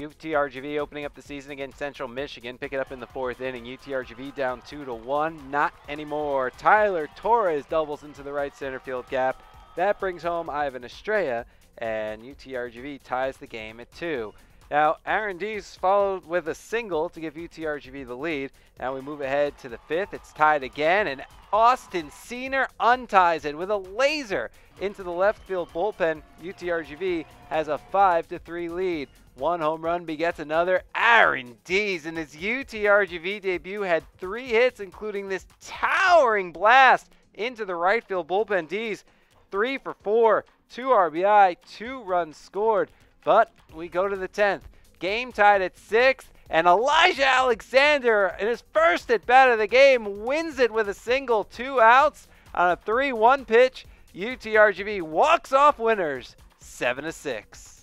UTRGV opening up the season against Central Michigan, pick it up in the fourth inning. UTRGV down two to one, not anymore. Tyler Torres doubles into the right center field gap. That brings home Ivan Estrella, and UTRGV ties the game at two. Now, Aaron Dees followed with a single to give UTRGV the lead. Now we move ahead to the fifth. It's tied again, and Austin Siener unties it with a laser into the left field bullpen. UTRGV has a 5 to 3 lead. One home run begets another. Aaron Dees in his UTRGV debut had three hits, including this towering blast into the right field bullpen. Dees, three for four, two RBI, two runs scored. But we go to the 10th. Game tied at six, and Elijah Alexander, in his first at bat of the game, wins it with a single, two outs on a 3 1 pitch. UTRGV walks off winners 7 to 6.